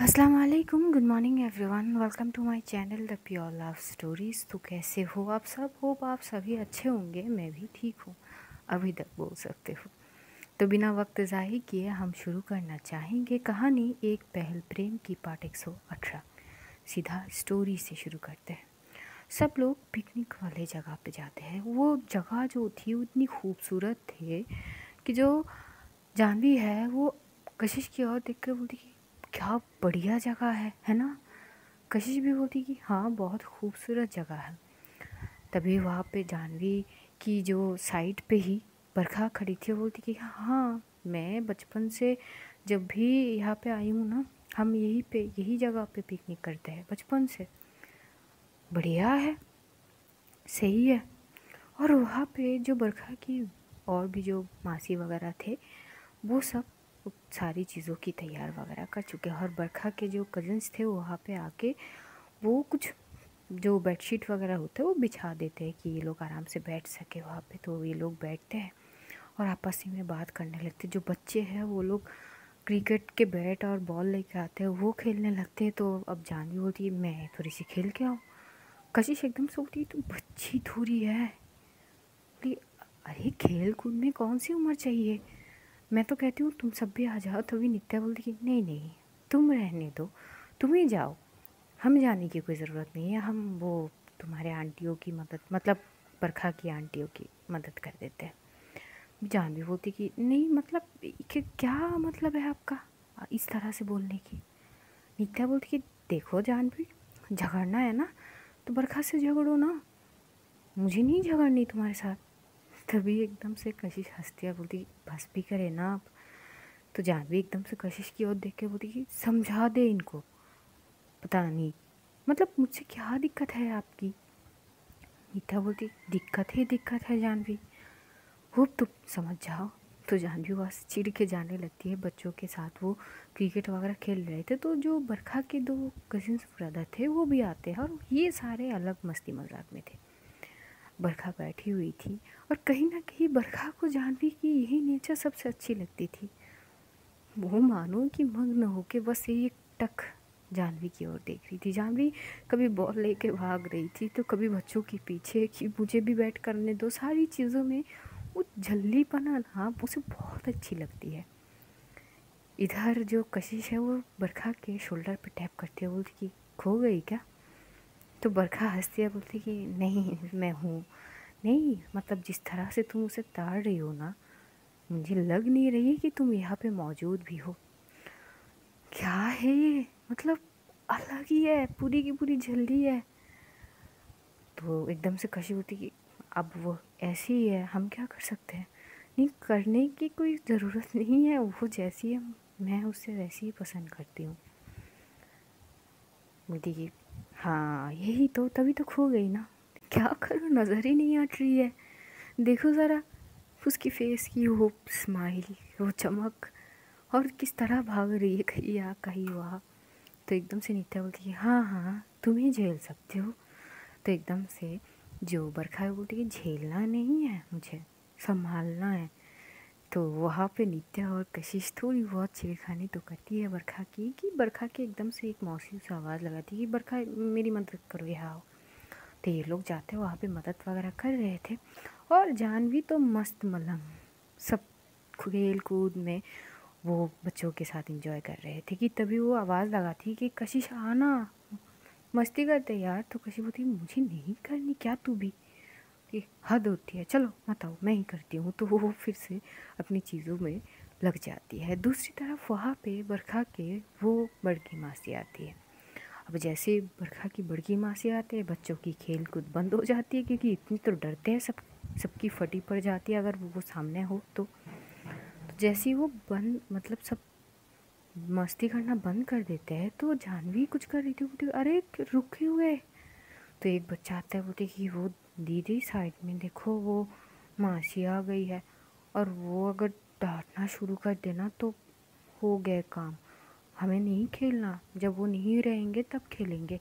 अस्सलाम वालेकुम good morning everyone welcome to my channel the pure love stories तो कैसे हो आप सब? होप आप सभी अच्छे होंगे। मैं भी ठीक हूँ। अभी तक बोल सकते हो। तो बिना वक्त ज़ाहिर किए हम शुरू करना चाहेंगे कहानी एक पहल प्रेम की पार्ट एक सौ अठारह। सीधा स्टोरी से शुरू करते हैं। सब लोग पिकनिक वाले जगह पे जाते हैं। वो जगह जो थी, वो इतनी खूबसूरत थी कि जो जानवी है, वो कशिश की ओर देख कर बोलती कि क्या बढ़िया जगह है है ना? कशिश भी बोलती कि हाँ बहुत खूबसूरत जगह है। तभी वहाँ पे जानवी की जो साइड पे ही बरखा खड़ी थी बोलती कि हाँ मैं बचपन से जब भी यहाँ पे आई हूँ ना, हम यही पे, यही जगह पे पिकनिक करते हैं, बचपन से। बढ़िया है, सही है। और वहाँ पे जो बरखा की और भी जो मासी वगैरह थे, वो सब सारी चीज़ों की तैयार वगैरह कर चुके हैं। और बरखा के जो कज़न्स थे, वहाँ पे आके वो कुछ जो बेडशीट वगैरह होते हैं, वो बिछा देते हैं कि ये लोग आराम से बैठ सके वहाँ पे। तो ये लोग बैठते हैं और आपस ही में बात करने लगते जो बच्चे हैं, वो लोग क्रिकेट के बैट और बॉल लेके आते हैं, वो खेलने लगते हैं। तो अब जानवी बोलती है, मैं थोड़ी सी खेल के आऊँ। कशिश एकदम से बोलती बच्ची थोड़ी है। अरे खेल कूद में कौन सी उम्र चाहिए? मैं तो कहती हूँ, तुम सब भी आ जाओ। तभी नित्या बोलती कि, नहीं नहीं, तुम रहने दो। तुम ही जाओ। हम जाने की कोई ज़रूरत नहीं है। हम वो तुम्हारे आंटियों की मदद मतलब बरखा की आंटियों की मदद कर देते हैं। जान भी बोलती कि, नहीं मतलब कि क्या मतलब है आपका इस तरह से बोलने की? नित्या बोलती कि, देखो जान भी, झगड़ना है ना तो बरखा से झगड़ो ना। मुझे नहीं झगड़नी तुम्हारे साथ। तभी एकदम से कशिश, हंसती है, बोलती, बस भी करे ना आप। तो जानवी एकदम से कशिश की ओर देख के बोलती कि, समझा दे इनको। पता नहीं मतलब मुझसे क्या दिक्कत है आपकी? नीता बोलती, दिक्कत ही दिक्कत है जानवी। खूब तुम समझ जाओ। तो जानवी बस चिड़ के जाने लगती है बच्चों के साथ, वो क्रिकेट वगैरह खेल रहे थे तो जो बरखा के दो कजिन्स ब्रदर थे, वो भी आते हैं और ये सारे अलग मस्ती मज़ाक में थे। बरखा बैठी हुई थी और कहीं ना कहीं बरखा को जानवी की यही नेचर सबसे अच्छी लगती थी। वो मानो कि मग्न होके बस एक टक जानवी की ओर देख रही थी। जानवी कभी बॉल लेके भाग रही थी तो कभी बच्चों के पीछे कि मुझे भी बैठ करने दो। सारी चीज़ों में वो पना ना उसे बहुत अच्छी लगती है। इधर जो कशिश है वो बरखा के शोल्डर पे टैप करती है, बोलती कि, खो गई क्या? तो बरखा हंसती है, बोलती कि नहीं, मैं हूँ। नहीं मतलब जिस तरह से तुम उसे ताड़ रही हो ना, मुझे लग नहीं रही है कि तुम यहाँ पे मौजूद भी हो। क्या है ये? मतलब अलग ही है, पूरी की पूरी जल्दी है। तो एकदम से कशी होती कि अब वो ऐसी ही है, हम क्या कर सकते हैं? नहीं, करने की कोई ज़रूरत नहीं है, वो जैसी है, मैं उससे वैसी ही पसंद करती हूँ। बोलती हाँ यही तो तभी तो खो गई ना। क्या करूँ, नज़र ही नहीं हट रही है। देखो ज़रा, उसकी फेस की वो स्माइल वो चमक, और किस तरह भाग रही है, कहीं यहाँ, कहीं वहाँ। तो एकदम से नित्या बोलती है हाँ हाँ तुम ही झेल सकते हो। तो एकदम से जो बरखा है बोलती है, झेलना नहीं है मुझे, संभालना है। तो वहाँ पे नित्या और कशिश थोड़ी बहुत छेड़खानी तो करती है। बरखा की, कि बरखा के एकदम से एक मौसी से आवाज़ लगाती है कि, बरखा, मेरी मदद करो, यहाँ आओ। तो ये लोग जाते वहाँ पे मदद वगैरह कर रहे थे। और जानवी तो मस्त मलंग सब खेल कूद में वो बच्चों के साथ इंजॉय कर रहे थे कि तभी वो आवाज़ लगाती कि, कशिश, आना। मस्ती करते, यार तो कशिश बोलती मुझे नहीं करनी, क्या तू भी? कि हद होती है। चलो मत आओ मैं ही करती हूँ। तो वो फिर से अपनी चीज़ों में लग जाती है। दूसरी तरफ़ वहाँ पे बरखा के वो बड़की मासी आती है। अब जैसे बरखा की बड़की मासी आते हैं बच्चों की खेल कूद बंद हो जाती है क्योंकि इतनी तो डरते हैं सब सबकी फटी पड़ जाती है अगर वो वो सामने हो तो, तो जैसे ही वो बंद मतलब सब मस्ती करना बंद कर देते हैं तो जानवी कुछ कर रही थी बोलती अरे रुके हुए तो एक बच्चा आता है बोलते कि वो दीदी, साइड में देखो वो मासी आ गई है। और वो अगर डांटना शुरू कर देना तो हो गए काम। हमें नहीं खेलना। जब वो नहीं रहेंगे तब खेलेंगे।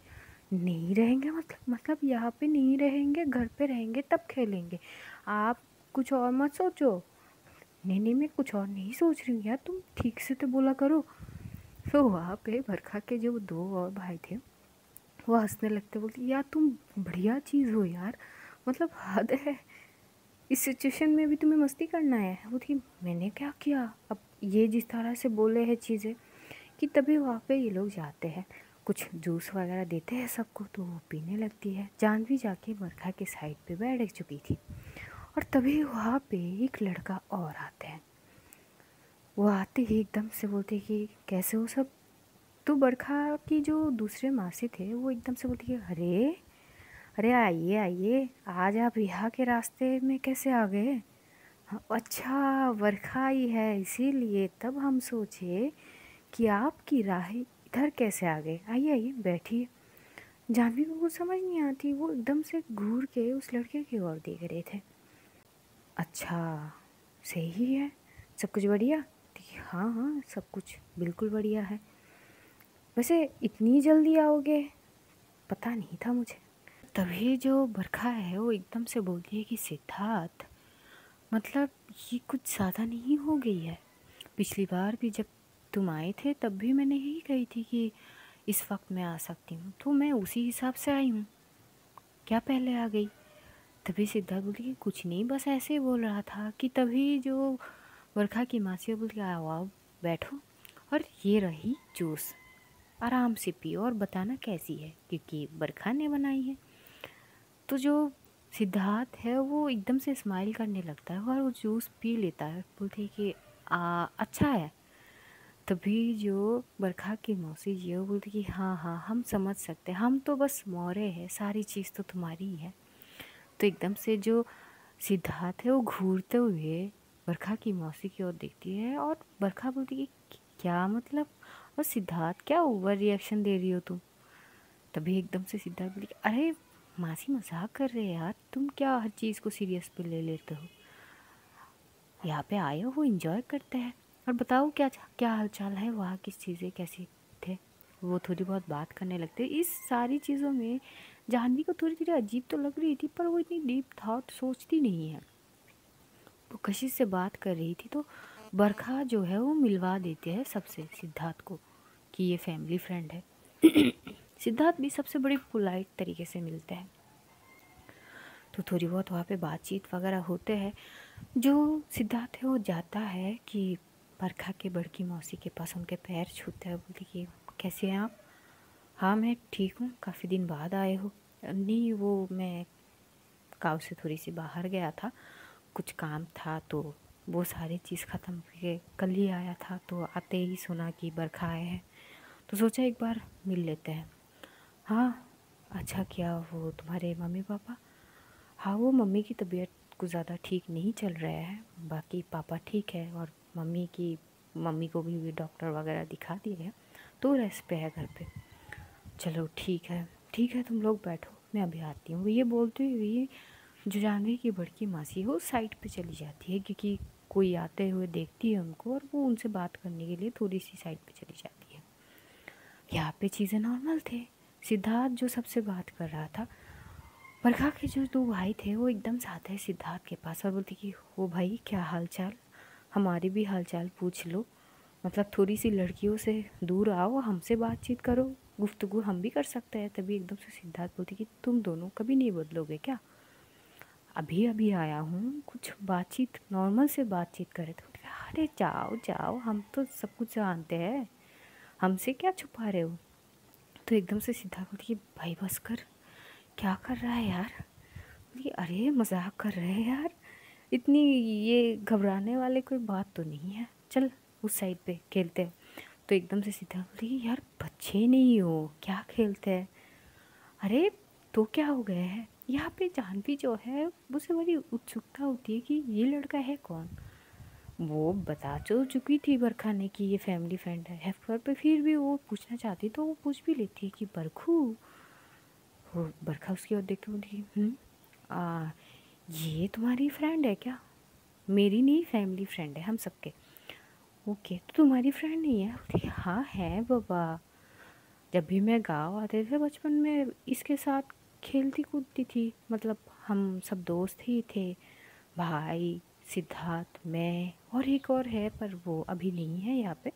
नहीं रहेंगे मतलब मतलब यहाँ पे नहीं रहेंगे, घर पे रहेंगे तब खेलेंगे। आप कुछ और मत सोचो। नहीं नहीं, मैं कुछ और नहीं सोच रही हूँ यार। तुम ठीक से तो बोला करो। तो वहाँ पे बरखा के जो दो और भाई थे, वो हंसने लगते, बोलते, यार तुम बढ़िया चीज़ हो यार। मतलब हद है। इस सिचुएशन में भी तुम्हें मस्ती करना है। वो थी, मैंने क्या किया? अब ये जिस तरह से बोले हैं चीज़ें कि तभी वहाँ पे ये लोग जाते हैं। कुछ जूस वगैरह देते हैं सबको तो वो पीने लगती है। जानवी जाके बरखा के साइड पे बैठ चुकी थी और तभी वहाँ पे एक लड़का और आता है। वो आते ही एकदम से बोलते कि, कैसे हो सब? तो बरखा की जो दूसरे मासी थे, वो एकदम से बोलती कि, अरे अरे आइए आइए। आज आप यहाँ के रास्ते में कैसे आ गए? हाँ, अच्छा बरखा आई है इसीलिए तब हम सोचे कि आपकी राह इधर कैसे आ गए। आइए आइए बैठिए। जानवी को कुछ समझ नहीं आती वो एकदम से घूर के उस लड़के की ओर देख रहे थे। अच्छा सही है सब कुछ बढ़िया? हाँ हाँ सब कुछ बिल्कुल बढ़िया है। वैसे इतनी जल्दी आओगे? पता नहीं था मुझे। तभी जो बरखा है, वो एकदम से बोलती है कि सिद्धार्थ मतलब ये कुछ ज़्यादा नहीं हो गई है। पिछली बार भी जब तुम आए थे, तब भी मैंने यही कही थी कि इस वक्त मैं आ सकती हूँ तो मैं उसी हिसाब से आई हूँ। क्या पहले आ गई? तभी सिद्धार्थ बोली कि कुछ नहीं, बस ऐसे ही बोल रहा था कि तभी जो बरखा की मासी बोली आओ आओ, बैठो, और ये रही जूस। आराम से पियो, और बताना कैसी है, क्योंकि बरखा ने बनाई है। तो जो सिद्धार्थ है वो एकदम से स्माइल करने लगता है और वो जूस पी लेता है। बोलते हैं कि आ, अच्छा है। तभी जो बरखा की मौसी जी है वो बोलती कि हाँ हाँ हम समझ सकते हैं। हम तो बस मोरे हैं सारी चीज़ तो तुम्हारी ही। है तो एकदम से जो सिद्धार्थ है वो घूरते हुए बरखा की मौसी की ओर देखती है और बरखा बोलती कि क्या मतलब? और सिद्धार्थ क्या ओवर रिएक्शन दे रही हो तुम? तभी एकदम से सिद्धार्थ बोली अरे मासी मज़ाक कर रहे यार। तुम क्या हर चीज़ को सीरियस पे ले लेते हो? यहाँ पे आए हो इंजॉय करते हैं। और बताओ क्या क्या हाल चाल है? वहाँ किस चीज़ें कैसी थे? वो थोड़ी बहुत बात करने लगते इस सारी चीज़ों में जानवी को थोड़ी थोड़ी अजीब तो लग रही थी, पर वो इतनी डीप थाट सोचती नहीं है। वो कशिश से बात कर रही थी तो बरखा जो है वो मिलवा देते हैं सबसे, सिद्धार्थ को, कि ये फैमिली फ्रेंड है। सिद्धार्थ भी सबसे बड़ी पोलाइट तरीके से मिलते हैं। तो थोड़ी बहुत वहाँ पे बातचीत वगैरह होते हैं, जो सिद्धार्थ है वो जाता है कि बरखा के बड़की मौसी के पास उनके पैर छूते हैं, बोलते कि, कैसे हैं आप? हाँ मैं ठीक हूँ, काफ़ी दिन बाद आए हो। नहीं, वो मैं गाँव से थोड़ी सी बाहर गया था, कुछ काम था तो वो सारी चीज़ ख़त्म करके कल ही आया था तो आते ही सुना कि बरखा आए हैं। तो सोचा एक बार मिल लेते हैं। हाँ अच्छा क्या वो तुम्हारे मम्मी पापा? हाँ वो मम्मी की तबीयत कुछ ज़्यादा ठीक नहीं चल रहा है। बाकी पापा ठीक है और मम्मी की मम्मी को भी, डॉक्टर वगैरह दिखा दिए हैं। तो रेस्ट पे है घर पे। चलो ठीक है ठीक है तुम लोग बैठो मैं अभी आती हूँ। ये बोलते हुए जो जानवी की बड़की मासी है वो साइड पे चली जाती है क्योंकि कोई आते हुए देखती है उनको और वो उनसे बात करने के लिए थोड़ी सी साइड पे चली जाती है। यहाँ पे चीज़ें नॉर्मल थे। सिद्धार्थ जो सबसे बात कर रहा था, बरखा के जो दो भाई थे, वो एकदम से आते हैं सिद्धार्थ के पास और बोलते कि वो भाई, क्या हाल चाल हमारी भी हालचाल पूछ लो। मतलब थोड़ी सी लड़कियों से दूर आओ, हमसे बातचीत करो। गुफ्तगु हम भी कर सकते हैं। तभी एकदम से सिद्धार्थ बोलते कि, तुम दोनों कभी नहीं बदलोगे क्या? अभी अभी आया हूँ, कुछ बातचीत, नॉर्मल से बातचीत करे तो अरे जाओ जाओ, हम तो सब कुछ जानते हैं। हमसे क्या छुपा रहे हो? तो एकदम से सिद्धार्थ बोलती कि, भाई बस कर क्या कर रहा है यार? बोलिए अरे, मज़ाक कर रहे हैं यार। इतनी ये घबराने वाले कोई बात तो नहीं है। चल, उस साइड पे खेलते हैं। तो एकदम से सीधा बोली यार, बच्चे नहीं हो, क्या खेलते हैं? अरे तो क्या हो गया है? यहाँ पे जानवी जो है, उसे बड़ी उत्सुकता होती है कि ये लड़का है कौन? वो बता तो चुकी थी बरखा ने कि ये फैमिली फ्रेंड है। पर पे फिर भी वो पूछना चाहती तो वो पूछ भी लेती कि बरखू वो बरखा उसकी ओर देखती के बोली हम्म, ये तुम्हारी फ्रेंड है क्या? मेरी नहीं फैमिली फ्रेंड है हम सबके। ओके तो तुम्हारी फ्रेंड नहीं है? बोली हाँ है बाबा। जब भी मैं गाँव आते थे बचपन में इसके साथ खेलती कूदती थी। मतलब हम सब दोस्त ही थे भाई सिद्धार्थ मैं और एक और है, पर वो अभी नहीं है यहाँ पे।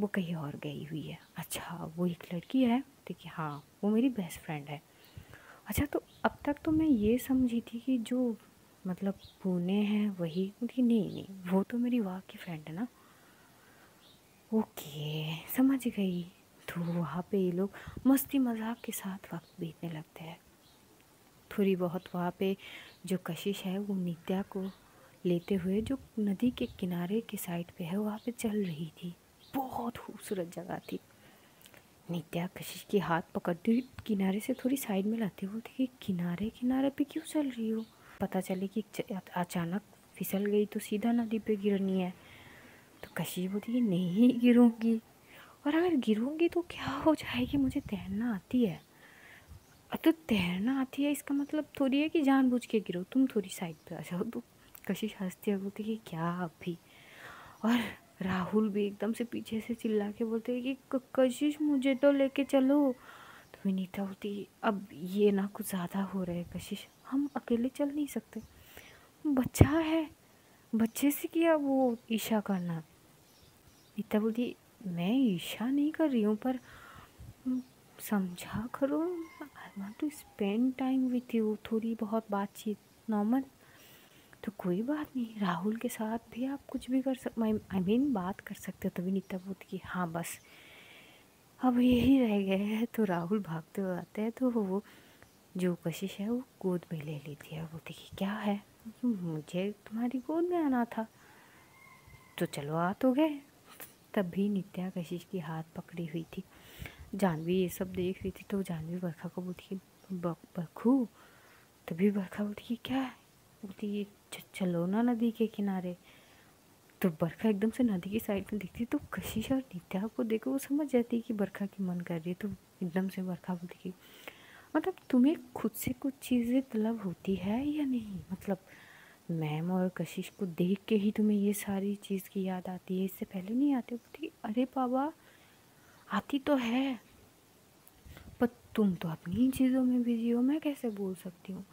वो कहीं और गई हुई है। अच्छा वो एक लड़की है। देखिए हाँ वो मेरी बेस्ट फ्रेंड है। अच्छा तो अब तक तो मैं ये समझी थी कि जो मतलब पुणे है, वही नहीं नहीं, वो तो मेरी वाह की फ्रेंड है ना। ओके, समझ गई। तो वहाँ पे ये लोग मस्ती मज़ाक के साथ वक्त बीतने लगते हैं। थोड़ी बहुत वहाँ पे जो कशिश है, वो नित्या को लेते हुए जो नदी के किनारे के साइड पे है, वहाँ पे चल रही थी। बहुत खूबसूरत जगह थी। नित्या कशिश की हाथ पकड़ती हुई किनारे से थोड़ी साइड में लाती हुई थी कि किनारे किनारे पे क्यों चल रही हो? पता चले कि अचानक फिसल गई तो सीधा नदी पे गिरनी है। तो कशिश बोलती कि, नहीं, गिरूँगी। और अगर गिरूँगी तो क्या हो जाएगी? मुझे तैरना आती है। तो तैरना आती है, इसका मतलब थोड़ी है कि जानबूझ के गिरो। तुम थोड़ी साइड पे आ जाओ तो कशिश हंसती है बोलती कि क्या अभी और राहुल भी एकदम से पीछे से चिल्ला के बोलते हैं कि कशिश मुझे तो लेके चलो। तो विनीता होती अब ये ना कुछ ज़्यादा हो रहा है कशिश, हम अकेले चल नहीं सकते। बच्चा है, बच्चे से किया वो ईशा करना नीता बोलती मैं ईशा नहीं कर रही हूँ, पर समझा करो I want to spend time with you थोड़ी बहुत बातचीत नॉर्मल तो कोई बात नहीं, राहुल के साथ भी आप कुछ भी कर सक आई मीन बात कर सकते हो तभी नीता बोलती कि हाँ बस। अब यही रह गए हैं तो राहुल भागते हुए आते हैं तो वो जो कशिश है वो गोद में ले लेती है। बोलती कि क्या है, मुझे तुम्हारी गोद में आना था। तो चलो आ तो गए। तभी नित्या कशिश की हाथ पकड़ी हुई थी। जानवी ये सब देख रही थी तो जानवी बरखा को बोलती बरखू। तभी बरखा बोलती क्या? है बोलती ना नदी के किनारे। तो बरखा एकदम से नदी की साइड में दिखती तो कशिश और नित्या को देखो, वो समझ जाती है कि बरखा की मन कर रही है तो एकदम से बरखा बोलती कि मतलब तुम्हें खुद से कुछ चीज़ें तलब होती है या नहीं? मतलब मैम और कशिश को देख के ही तुम्हें ये सारी चीज़ की याद आती है, इससे पहले नहीं आती बोलती अरे बाबा, आती तो है, पर तुम तो अपनी चीज़ों में बिज़ी हो, मैं कैसे बोल सकती हूँ?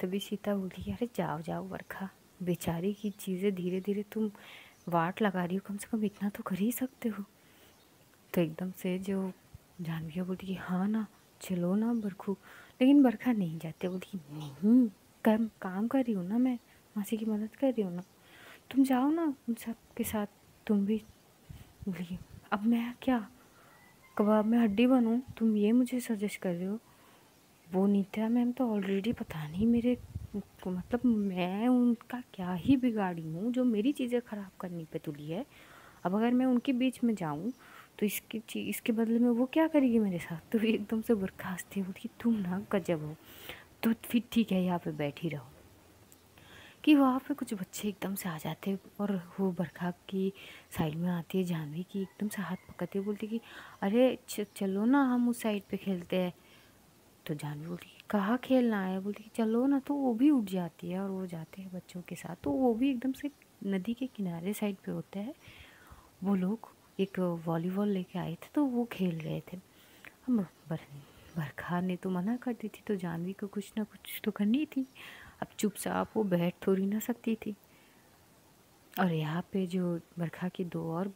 तभी सीता बोलती अरे जाओ जाओ बरखा। बेचारी की चीज़ें धीरे धीरे तुम वाट लगा रही हो, कम से कम इतना तो कर ही सकते हो। तो एकदम से जो जानवी बोलती कि हाँ ना, चलो ना बरखू। लेकिन बरखा नहीं जाते बोलती नहीं, कम, काम कर रही हूँ ना मैं, मासी की मदद कर रही हूँ ना। तुम जाओ ना उन सब के साथ, तुम भी। बोलिए अब मैं क्या? कबाब में हड्डी बनूँ? तुम ये मुझे सजेस्ट कर रहे हो वो नित्या मैम तो ऑलरेडी पता नहीं मेरे मतलब मैं उनका क्या ही बिगाड़ी हूँ, जो मेरी चीज़ें ख़राब करने पे तुली है। अब अगर मैं उनके बीच में जाऊँ तो इसकी इसके बदले में वो क्या करेगी मेरे साथ? तो एकदम से बर्खास्त थी बोली तुम ना गजब हो। तो फिर ठीक है, यहाँ पे बैठी रहो। कि वहाँ पे कुछ बच्चे एकदम से आ जाते और वो बरखा की साइड में आती है, जानवी की, एकदम से हाथ पकड़ते बोलती कि, अरे चलो ना, हम उस साइड पे खेलते हैं। तो जानवी बोलती, कहाँ खेलना है? बोलती, चलो ना तो वो भी उठ जाती है और वो जाते हैं बच्चों के साथ। तो वो भी एकदम से नदी के किनारे साइड पे होते हैं। वो लोग एक वॉलीबॉल लेके आए थे तो वो खेल रहे थे। हम बर, बरखा ने तो मना कर दी थी तो जानवी को कुछ ना कुछ तो करनी थी। अब चुपचाप वो बैठ थोड़ी ना सकती थी। और यहाँ पे जो बरखा के दो और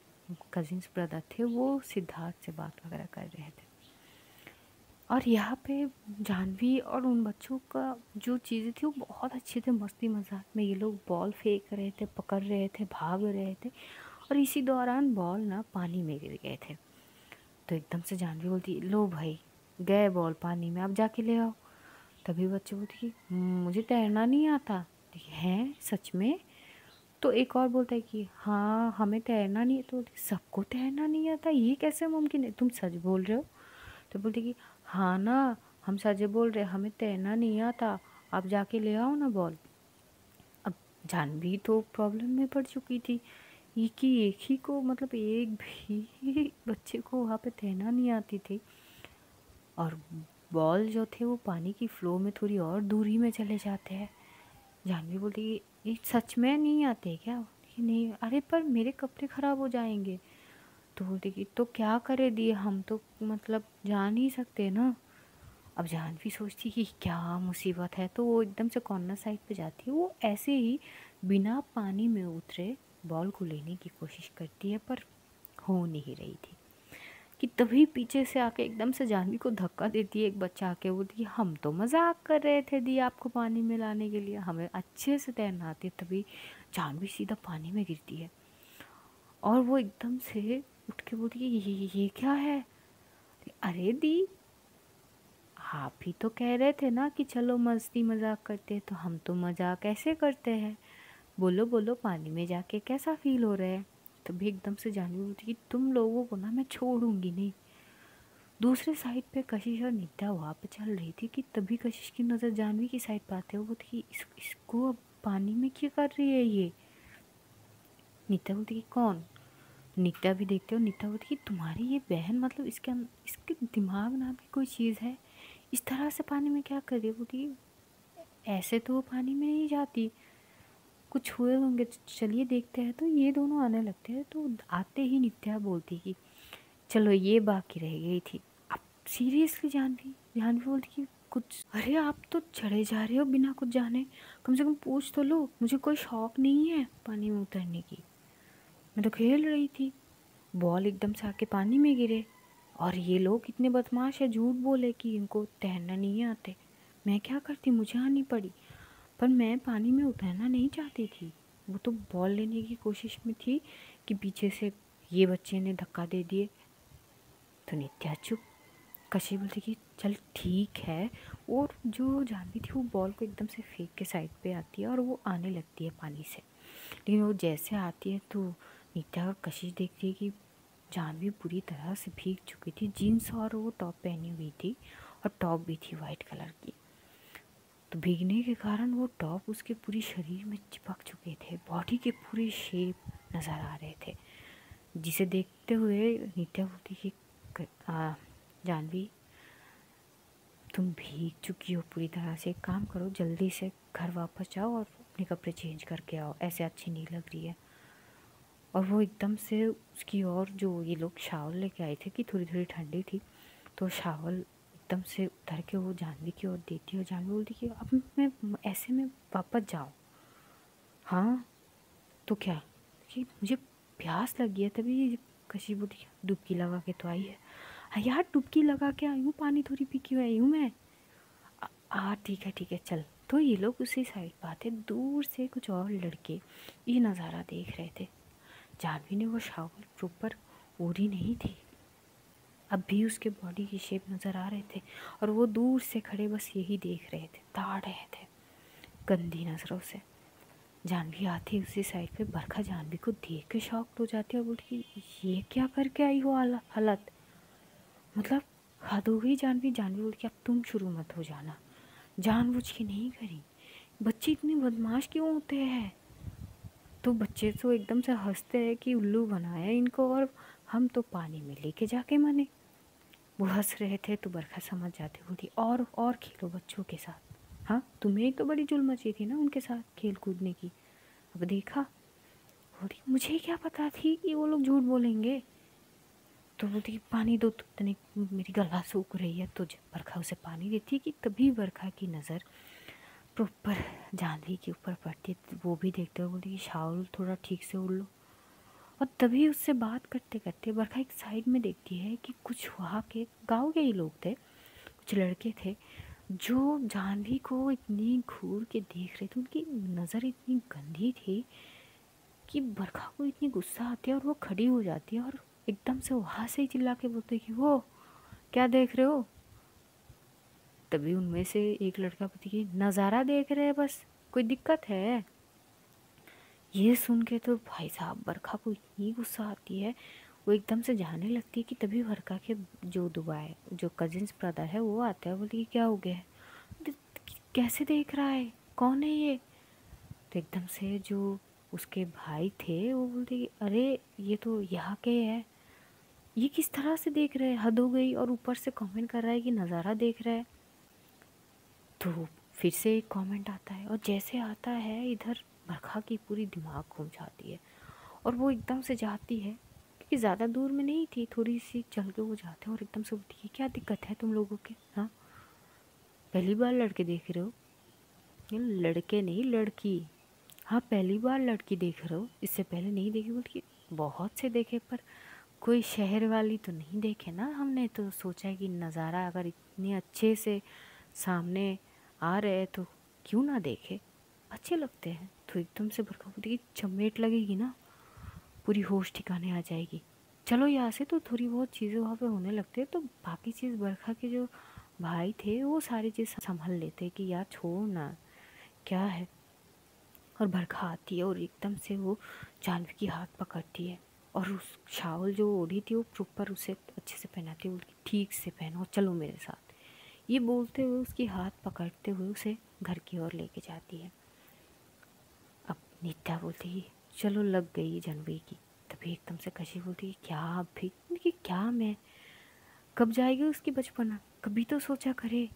कजिन्स ब्रदर थे, वो सिद्धार्थ से बात वगैरह कर रहे थे। और यहाँ पे जानवी और उन बच्चों का जो चीज़ें थी, वो बहुत अच्छे थे, मस्ती मज़ाक में। ये लोग बॉल फेंक रहे थे, पकड़ रहे थे, भाग रहे थे और इसी दौरान बॉल ना पानी में गिर गए थे। तो एकदम से जानवी बोलती, लो भाई, गए बॉल पानी में अब जाके ले आओ। तभी बच्चे बोलती कि मुझे तैरना नहीं आता। हैं? सच में? तो एक और बोलता है कि हाँ हमें तैरना नहीं तो सबको तैरना नहीं आता? ये कैसे मुमकिन है? तुम सच बोल रहे हो? तो बोलती कि हाँ ना, हम सच बोल रहे, हमें तैरना नहीं आता, आप जाके ले आओ ना बॉल। अब जानवी तो प्रॉब्लम में पड़ चुकी थी। ये कि एक ही को मतलब एक भी बच्चे को वहाँ पे तैरना नहीं आती थी। और बॉल जो थे, वो पानी की फ्लो में थोड़ी और दूरी में चले जाते हैं। जानवी बोलती ये सच में नहीं आते क्या? नहीं, अरे पर मेरे कपड़े ख़राब हो जाएँगे। बोलती कि तो क्या करे दिए? हम तो मतलब जा नहीं सकते ना। अब जानवी सोचती कि क्या मुसीबत है तो वो एकदम से कॉर्नर साइड पे जाती है। वो ऐसे ही बिना पानी में उतरे बॉल को लेने की कोशिश करती है, पर हो नहीं रही थी। कि तभी पीछे से आके एकदम से जानवी को धक्का देती है, एक बच्चा आके बोलती है, हम तो मज़ाक कर रहे थे दी आपको पानी में लाने के लिए। हमें अच्छे से तैरना आती है। तभी जानवी सीधा पानी में गिरती है। और वो एकदम से उठ के बोलती है ये, ये क्या है? अरे दी आप ही तो कह रहे थे ना कि चलो मस्ती मज़ाक करते तो हम तो मज़ाक ऐसे करते हैं। बोलो बोलो पानी में जाके कैसा फील हो रहा है? तभी एकदम से जानवी बोलती कि तुम लोगों को ना मैं छोड़ूँगी नहीं। दूसरे साइड पे कशिश और नित्या वहाँ पे चल रही थी कि तभी कशिश की नज़र जानवी की साइड पर आते हो कि इस, इसको अब पानी में क्या कर रही है ये? नित्या बोलती कि कौन? नित्या भी देखते हो, नित्या बोलती कि तुम्हारी ये बहन मतलब इसके इसके दिमाग नाम की कोई चीज़ है? इस तरह से पानी में क्या कर रही है? बोलती ऐसे तो वो पानी में नहीं जाती। कुछ हुए होंगे तो चलिए देखते हैं। तो ये दोनों आने लगते हैं। तो आते ही नित्या बोलती कि चलो ये बाकी रह गई थी। अब सीरियसली जानवी जानवी बोलती कि कुछ, अरे आप तो चढ़े जा रहे हो बिना कुछ जाने। कम से कम पूछ तो लो, मुझे कोई शौक नहीं है पानी में उतरने की। मैं तो खेल रही थी। बॉल एकदम से आके पानी में गिरे। और ये लोग इतने बदमाश है, झूठ बोले कि इनको तैरना नहीं आते। मैं क्या करती, मुझे आनी पड़ी। पर मैं पानी में उतरना नहीं चाहती थी। वो तो बॉल लेने की कोशिश में थी कि पीछे से ये बच्चे ने धक्का दे दिए। तो नित्या चुप, कशी बोलती कि, चल ठीक है। और जो जानवी थी, वो बॉल को एकदम से फेंक के साइड पे आती है और वो आने लगती है पानी से। लेकिन वो जैसे आती है तो नित्या का कशिश देखती है कि जानवी पूरी तरह से भीग चुकी थी। जीन्स और वो टॉप पहनी हुई थी और टॉप भी थी वाइट कलर की। तो भीगने के कारण वो टॉप उसके पूरी शरीर में चिपक चुके थे। बॉडी के पूरे शेप नज़र आ रहे थे। जिसे देखते हुए नित्या बोलती कि जानवी, तुम भीग चुकी हो पूरी तरह से। काम करो, जल्दी से घर वापस जाओ और अपने कपड़े चेंज करके आओ। ऐसे अच्छी नहीं लग रही है। और वो एकदम से उसकी और जो ये लोग शावल लेके आए थे कि थोड़ी थोड़ी ठंडी थी तो शावल एकदम से उतर के वो जानवी की ओर देती है जानवी बोलती कि अब मैं ऐसे में वापस जाऊँ। हाँ? तो क्या? कि मुझे प्यास लगी है तभी कशी बोलती डुबकी लगा के तो आई है। यार, डुबकी लगा के आई हूँ, पानी थोड़ी पी के आई हूँ मैं। हाँ ठीक है ठीक है, चल। तो ये लोग उसी साइड पर आते दूर से कुछ और लड़के ये नज़ारा देख रहे थे। जानवी ने वो शावल प्रॉपर ओढ़ी नहीं थी। अब भी उसके बॉडी की शेप नज़र आ रहे थे और वो दूर से खड़े बस यही देख रहे थे, ताड़ रहे थे, गंदी नज़रों से। जानवी आती उसी साइड पे, बरखा जानवी को देख के शौक हो जाती है और बोलती ये क्या करके आई हो हालत? मतलब हद हो गई जानवी जानवी बोल के अब तुम शुरू मत हो जाना। जानबूझ के नहीं करी। बच्चे इतने बदमाश क्यों होते हैं? तो बच्चे तो एकदम से हँसते हैं कि उल्लू बनाया इनको और हम तो पानी में लेके जाके मने। वो हंस रहे थे तो बरखा समझ जाते बोलती और और खेलो बच्चों के साथ। हाँ तुम्हें तो बड़ी जुल मची थी ना उनके साथ खेल कूदने की। अब देखा। बोलती मुझे क्या पता थी कि वो लोग झूठ बोलेंगे? तो बोलती, पानी दो तो मेरी गला सूख रही है तो जब बरखा उसे पानी देती कि तभी बरखा की नज़र प्रॉपर जानवी के ऊपर पड़ती है वो भी देखते हुए बोलती कि शावल थोड़ा ठीक से उड़ लो। और तभी उससे बात करते करते बरखा एक साइड में देखती है कि कुछ वहाँ के गाँव के ही लोग थे, कुछ लड़के थे, जो जानवी को इतनी घूर के देख रहे थे, उनकी नज़र इतनी गंदी थी कि बरखा को इतनी गुस्सा आती है और वो खड़ी हो जाती है और एकदम से वहाँ से ही चिल्ला के बोलते कि वो, क्या देख रहे हो? तभी उनमें से एक लड़का बोलती कि नज़ारा देख रहे हैं बस। कोई दिक्कत है? ये सुन के तो भाई साहब बरखा को इतनी गुस्सा आती है। वो एकदम से जाने लगती है कि तभी बरखा के जो दुबाए जो कजिन्स ब्रदर है, वो आता है, बोलती क्या हो गया? है कैसे देख रहा है? कौन है ये? तो एकदम से जो उसके भाई थे, वो बोलते कि, अरे, ये तो यहाँ के है। ये किस तरह से देख रहे हैं? हद हो गई और ऊपर से कमेंट कर रहा है कि नज़ारा देख रहा है। तो फिर से एक कमेंट आता है, और जैसे आता है, इधर बरखा की पूरी दिमाग घूम जाती है। और वो एकदम से जाती है, क्योंकि ज़्यादा दूर में नहीं थी थोड़ी सी चल के वो जाते हैं, और एकदम से उठती है। क्या दिक्कत है तुम लोगों के हाँ? पहली बार लड़के देख रहे हो? लड़के नहीं, लड़की। हाँ पहली बार लड़की देख रहे हो? इससे पहले नहीं देखी बोल बहुत से देखे, पर कोई शहर वाली तो नहीं देखे ना हमने। तो सोचा है कि नज़ारा अगर इतने अच्छे से सामने आ रहे तो क्यों ना देखे? अच्छे लगते हैं। तो एकदम से बरखा की चमेट लगेगी ना? पूरी होश ठिकाने आ जाएगी। चलो यहाँ से तो थोड़ी बहुत चीज़ें वहाँ पे होने लगती है तो बाकी चीज़ बरखा के जो भाई थे, वो सारी चीज़ संभाल लेते कि यार छोड़ ना, क्या है? और बरखा आती है और एकदम से वो जानवी की हाथ पकड़ती है। और उस शावल जो ओढ़ी थी, वो प्रॉपर उसे अच्छे से पहनाती है बोलती ठीक से पहनो, चलो मेरे साथ। ये बोलते हुए उसकी हाथ पकड़ते हुए उसे घर की ओर लेके जाती है। अब नित्या बोलती है, चलो लग गई जनवरी की। तभी एकदम से कशी बोलती है, क्या अब भी कि क्या मैं? कब जाएगी उसकी बचपना? कभी तो सोचा करे।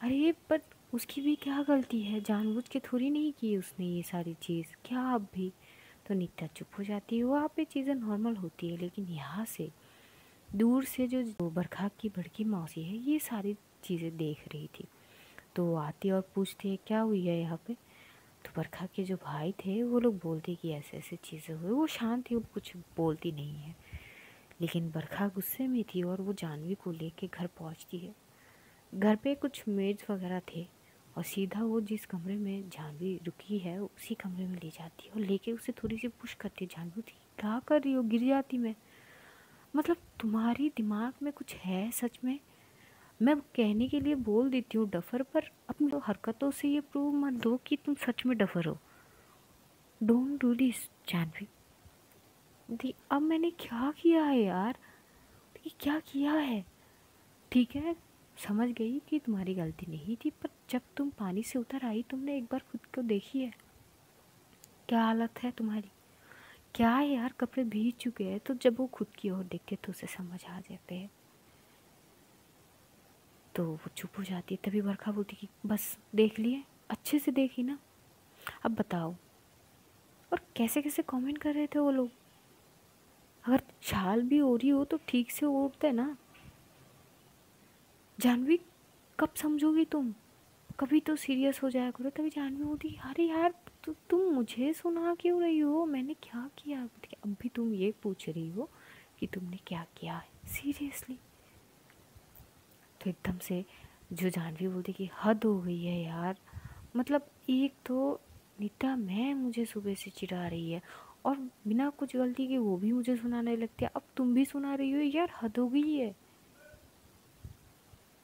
अरे, पर उसकी भी क्या गलती है? जानबूझ के थोड़ी नहीं की उसने ये सारी चीज़। क्या अब भी तो नित्या चुप हो जाती है। वहाँ पे चीज़ें नॉर्मल होती है, लेकिन यहाँ से दूर से जो बरखा की बड़की मौसी है, ये सारी चीज़ें देख रही थी। तो आती और पूछती है, क्या हुई है यहाँ पे? तो बरखा के जो भाई थे, वो लोग बोलते कि ऐसे ऐसे चीज़ें हुई। वो शांत थी, वो कुछ बोलती नहीं है। लेकिन बरखा गुस्से में थी और वो जानवी को लेके घर पहुँचती है। घर पे कुछ मेज वगैरह थे और सीधा वो जिस कमरे में जानवी रुकी है, उसी कमरे में ले जाती है और लेके उसे थोड़ी सी पुश करती है। जानवी थी क्या कर रही हो? गिर जाती मैं। मतलब तुम्हारी दिमाग में कुछ है सच में? मैं कहने के लिए बोल देती हूँ डफर, पर अपनी तो हरकतों से ये प्रूव मत दो कि तुम सच में डफर हो। Don't do this Janhvi di, अब मैंने क्या किया है यार? क्या किया है? ठीक है, समझ गई कि तुम्हारी गलती नहीं थी, पर जब तुम पानी से उतर आई, तुमने एक बार खुद को देखी है। क्या हालत है तुम्हारी? क्या यार, कपड़े भीग चुके हैं। तो जब वो खुद की ओर देखते तो उसे समझ आ जाते हैं। तो वो चुप हो जाती है। तभी बरखा बोलती कि, बस, देख लिए। अच्छे से देखी ना। अब बताओ, और कैसे कैसे कमेंट कर रहे थे वो लोग? अगर छाल भी हो रही हो तो ठीक से ओढ़ते ना। जानवी, कब समझोगी तुम? कभी तो सीरियस हो जाया करो। तभी जानवी होती अरे यार तु, तुम मुझे सुना क्यों रही हो? मैंने क्या किया? अब भी तुम ये पूछ रही हो कि तुमने क्या किया? है सीरियसली तो एकदम से जो जानवी बोलती कि हद हो गई है यार। मतलब एक तो नीता मैं मुझे सुबह से चिढ़ा रही है और बिना कुछ गलती के वो भी मुझे सुनाने लगती है। अब तुम भी सुना रही हो यार हद हो गई है।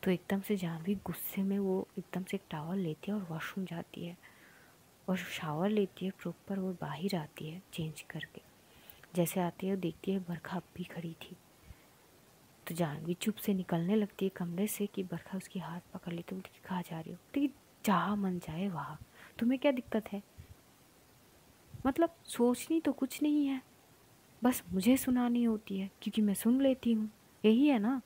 तो एकदम से जानवी गुस्से में वो एकदम से एक टावल लेती है और वॉशरूम जाती है। और शावर लेती है प्रॉपर वो बाहर आती है चेंज करके। जैसे आती है देखती है, बरखा अब भी खड़ी थी। तो जानवी चुप से निकलने लगती है कमरे से कि बरखा उसकी हाथ पकड़ लेती बोलती कि कहाँ जा रही हो। तो जहाँ मन जाए वहाँ। तुम्हें क्या दिक्कत है? मतलब सोचनी तो कुछ नहीं है। बस मुझे सुनानी होती है, क्योंकि मैं सुन लेती हूँ। यही है ना?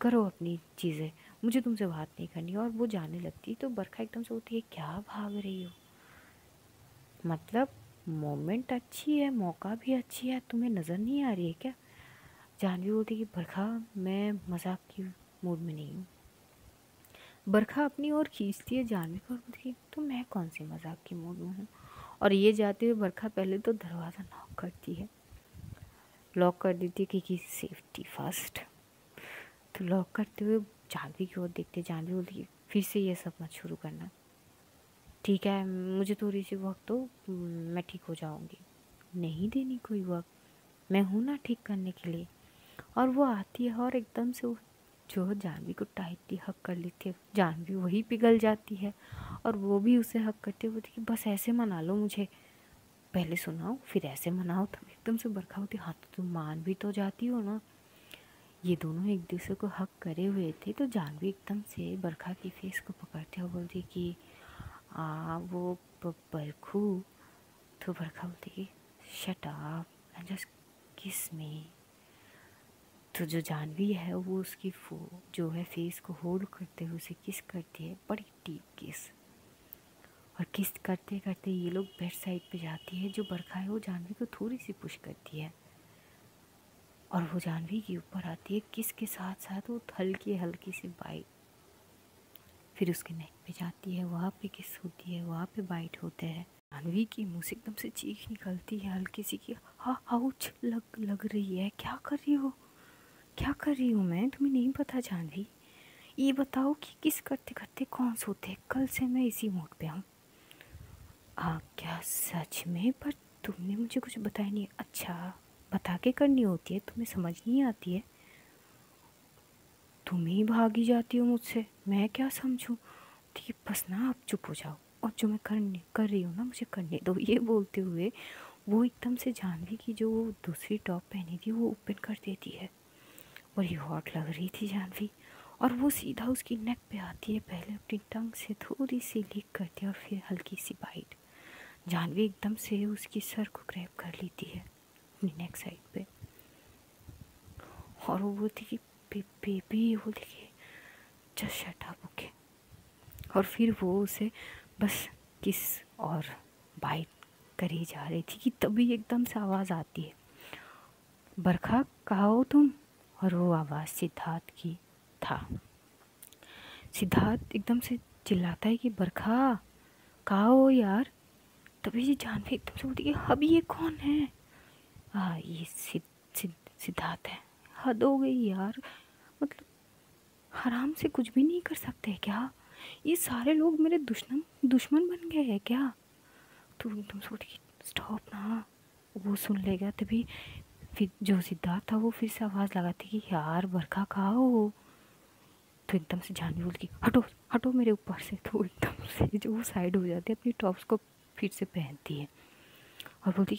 करो अपनी चीज़ें। मुझे तुमसे बात नहीं करनी और वो जाने लगती तो बरखा एकदम से होती है, क्या भाग रही हो? मतलब मोमेंट अच्छी है, मौका भी अच्छी है, तुम्हें नज़र नहीं आ रही है क्या? जानवी बोलती कि बरखा, मैं मज़ाक की मूड में नहीं हूँ। बरखा अपनी ओर खींचती है जानवी को और बोलती तो मैं कौन सी मज़ाक की मूड में हूँ? और ये जाते हुए बरखा पहले तो दरवाज़ा नॉक करती है। लॉक कर देती है क्योंकि सेफ्टी फ़र्स्ट तो लॉक करते हुए जानवी की ओर देखते जानवी बोलती फिर से ये सब मत शुरू करना। ठीक है, मुझे थोड़ी सी वक्त तो मैं ठीक हो जाऊँगी। नहीं देनी कोई वक्त। मैं हूँ ना ठीक करने के लिए। और वो आती है और एकदम से जो जानवी को टाइटली हक कर लेती है, जानवी वही पिघल जाती है। और वो भी उसे हक करती है हुए कि बस ऐसे मना लो मुझे। पहले सुनाओ, फिर ऐसे मनाओ, तब एकदम से बरखा होती हाँ। तो तुम मान भी तो जाती हो ना। ये दोनों एक दूसरे को हक करे हुए थे तो जानवी एकदम से बरखा की फेस को पकड़ते हुए बोलती कि आ, वो बरखू तो बरखा बोलती कि शट आप एंड जस्ट किसमें तो जो जानवी है, वो उसकी फो, जो है फेस को होल्ड करते हुए उसे किस करती है, बड़ी डीप किस और किस करते करते ये लोग बेड साइड पे जाती है, जो बरखा है, वो जानवी को थोड़ी सी पुश करती है. और वो जानवी के ऊपर आती है किस के साथ साथ वो हल्की हल्की सी बाइट फिर उसके नेक पे जाती है, वहाँ पे किस होती है, वहाँ पे बाइट होते हैं। जानवी की मुँह से एकदम से चीख निकलती है, हल्की सी की हाँ आउच लग लग रही है। क्या कर रही हो? क्या कर रही हूँ मैं? तुम्हें नहीं पता जानवी। ये बताओ कि किस करते करते कौन सोते कल से मैं इसी मूड पे हूँ। आप क्या सच में? पर तुमने मुझे कुछ बताया नहीं। अच्छा बता के करनी होती है। तुम्हें समझ नहीं आती है। तुम ही भागी जाती हो मुझसे। मैं क्या समझूँ? ठीक बस ना आप चुप हो जाओ। और जो मैं करने, कर रही हूँ ना, मुझे करने दो। ये बोलते हुए वो एकदम से जानवी की जो दूसरी टॉप पहनी थी, वो ओपन कर देती है। बड़ी हॉट लग रही थी जानवी। और वो सीधा उसकी नेक पे आती है, पहले अपनी टंग से थोड़ी सी लीक करती है और फिर हल्की सी बाइट जानवी एकदम से उसकी सर को ग्रैब कर लेती है, अपनी नेक साइड पे। और वो बोलती कि बेबी वो देखिए जस्ट शट अप ओके और फिर वो उसे बस किस और बाइट करी जा रही थी कि तभी एकदम से आवाज़ आती है। बरखा कहा हो तुम? और वो आवाज़ सिद्धार्थ की था। सिद्धार्थ एकदम से चिल्लाता है कि, बरखा कहा हो यार? तभी ये जानवी एकदम से बोलती है अब ये कौन है? हाँ ये सिद्ध सिद्ध, सिद्धार्थ है। हद हो गई यार। मतलब हराम से कुछ भी नहीं कर सकते क्या? ये सारे लोग मेरे दुश्मन दुश्मन बन गए हैं क्या? तो एकदम सोच स्टॉप ना। वो सुन लेगा तभी फिर जो सिद्धार्थ था वो फिर से आवाज़ लगाती कि यार, बरखा कहा हो तो एकदम से जानवी बोलती हटो हटो मेरे ऊपर से। तो एकदम से जो वो साइड हो जाती है, अपनी टॉप्स को फिर से पहनती है। और बोलती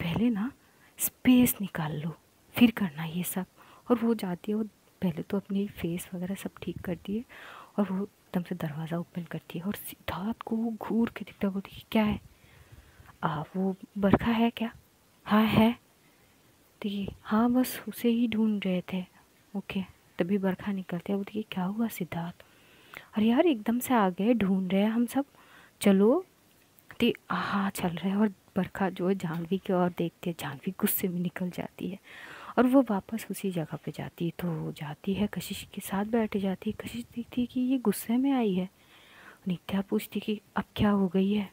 पहले ना स्पेस निकाल लो, फिर करना ये सब। और वो जाती है, वो पहले तो अपनी फेस वगैरह सब ठीक करती है। और वो एकदम से दरवाज़ा ओपन करती है और सिद्धार्थ को वो घूर के दिखता है बोलती क्या है? आ वो बरखा है क्या? हाँ है। देखिए हाँ बस उसे ही ढूंढ रहे थे। ओके, तभी बरखा निकलते हैं। बोलती क्या हुआ सिद्धार्थ? अरे यार, एकदम से आ गए, ढूंढ रहे हैं हम सब। चलो। ते हाँ चल रहे हैं और बरखा जो है जानवी की ओर देखती है। जानवी गुस्से में निकल जाती है। और वो वापस उसी जगह पे जाती तो जाती है कशिश के साथ बैठ जाती। है कशिश देखती कि ये गुस्से में आई है। नित्या पूछती कि अब क्या हो गई है?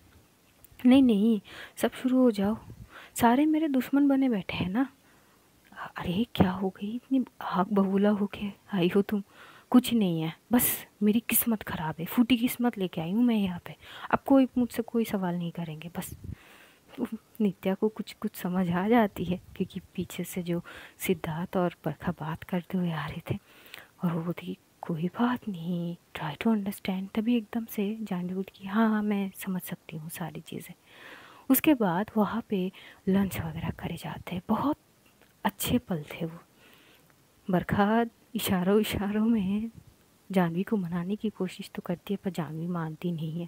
नहीं नहीं, सब शुरू हो जाओ। सारे मेरे दुश्मन बने बैठे हैं ना। अरे, क्या हो गई? इतनी आग बबूला होके आई हो तुम। कुछ नहीं है। बस मेरी किस्मत ख़राब है। फूटी किस्मत लेके आई हूँ मैं यहाँ पे। अब कोई मुझसे कोई सवाल नहीं करेंगे। बस नित्या को कुछ कुछ समझ आ जाती है, क्योंकि पीछे से जो सिद्धार्थ और बरखा बात करते हुए आ रहे थे, और वो बोलती, कोई बात नहीं ट्राई टू अंडरस्टैंड तभी एकदम से जानवी बोलती कि हाँ हाँ मैं समझ सकती हूँ सारी चीज़ें. उसके बाद वहाँ पे लंच वगैरह करे जाते हैं। बहुत अच्छे पल थे वो। बरखा इशारों इशारों में जानवी को मनाने की कोशिश तो करती है, पर जानवी मानती नहीं है।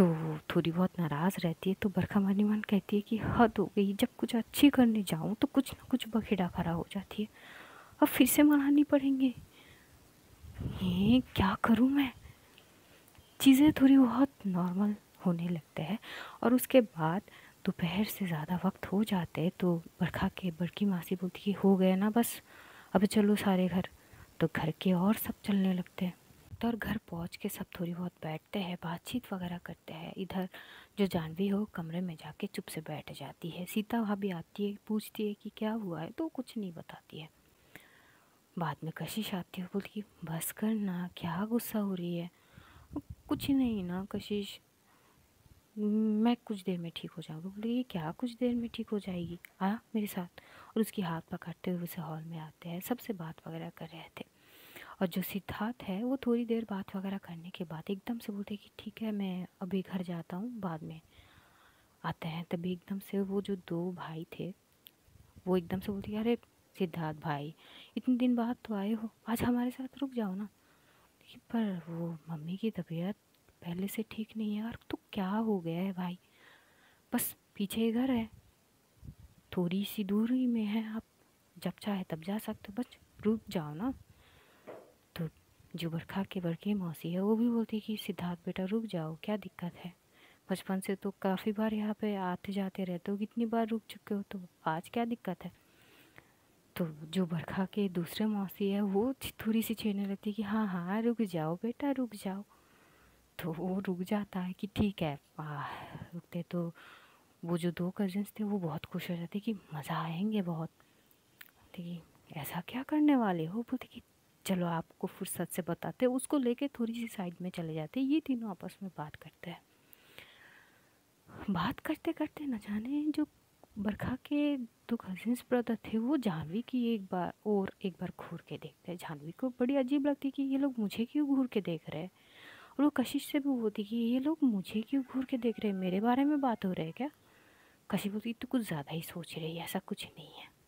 तो थोड़ी बहुत नाराज़ रहती है तो बरखा मनी मन कहती है कि हद हो गई, जब कुछ अच्छी करने जाऊँ तो कुछ ना कुछ बखेड़ा खड़ा हो जाती है। अब फिर से मनानी पड़ेंगे। ये क्या करूँ मैं? चीज़ें थोड़ी बहुत नॉर्मल होने लगते हैं और उसके बाद दोपहर से ज़्यादा वक्त हो जाते हैं तो बरखा के, बड़की मासी बोलती कि हो गया ना बस, अब चलो सारे घर। तो घर के और सब चलने लगते हैं। तो और घर पहुँच के सब थोड़ी बहुत बैठते हैं, बातचीत वगैरह करते हैं। इधर जो जानवी हो, कमरे में जाके चुप से बैठ जाती है। सीता भाभी आती है, पूछती है कि क्या हुआ है तो कुछ नहीं बताती है। बाद में कशिश आती है, बोलती बस कर ना, क्या गुस्सा हो रही है? कुछ नहीं ना कशिश। मैं कुछ देर में ठीक हो जाऊँगी। बोली क्या कुछ देर में ठीक हो जाएगी? आ, मेरे साथ। और उसकी हाथ पकड़ते हुए उसे हॉल में आते हैं। सबसे बात वगैरह कर रहे थे। और जो सिद्धार्थ है, वो थोड़ी देर बात वगैरह करने के बाद एकदम से बोलते हैं कि ठीक है, मैं अभी घर जाता हूँ बाद में। आते हैं तभी एकदम से वो जो दो भाई थे, वो एकदम से बोलते अरे सिद्धार्थ भाई, इतने दिन बाद तो आए हो, आज हमारे साथ रुक जाओ ना। पर वो मम्मी की तबीयत पहले से ठीक नहीं है यार तो क्या हो गया है भाई? बस पीछे घर है। थोड़ी सी दूरी में है आप, जब चाहे तब जा सकते हो, बस रुक जाओ ना। जो बरखा के बड़की मौसी है, वो भी बोलती कि, सिद्धार्थ बेटा, रुक जाओ, क्या दिक्कत है? बचपन से तो काफ़ी बार यहाँ पे आते जाते रहते हो, कितनी बार रुक चुके हो तो आज क्या दिक्कत है? तो जो बरखा के दूसरे मौसी है, वो थोड़ी सी छेड़ने लगती कि हाँ हाँ रुक जाओ बेटा, रुक जाओ। तो वो रुक जाता है कि, ठीक है रुकते तो। वो जो दो कज़न्स थे, वो बहुत खुश हो जाते कि, मज़ा आएँगे बहुत। ऐसा क्या करने वाले हो? बोलते कि चलो आपको फुर्सत से बताते हैं, उसको लेके थोड़ी सी साइड में चले जाते ये तीनों आपस में बात करते हैं। बात करते करते न जाने जो बरखा के दो कजिन्स ब्रदर थे, वो जानवी की एक बार और एक बार घूर के देखते हैं। जानवी को बड़ी अजीब लगती कि ये लोग मुझे क्यों घूर के देख रहे हैं? और वो कशिश से भी होती कि ये लोग मुझे क्यों घूर के देख रहे हैं? मेरे बारे में बात हो रही है क्या? कशिश बोलती तो कुछ ज़्यादा ही सोच रही है, ऐसा कुछ नहीं है।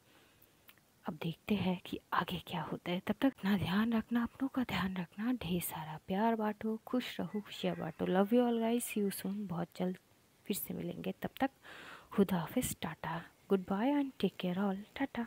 अब देखते हैं कि आगे क्या होता है। तब तक ना ध्यान रखना, अपनों का ध्यान रखना। ढेर सारा प्यार बांटो, खुश रहो, खुशियाँ बांटो। Love you all guys you soon बहुत जल्द फिर से मिलेंगे। तब तक खुदा हाफिज़, tata. Goodbye and take care all tata.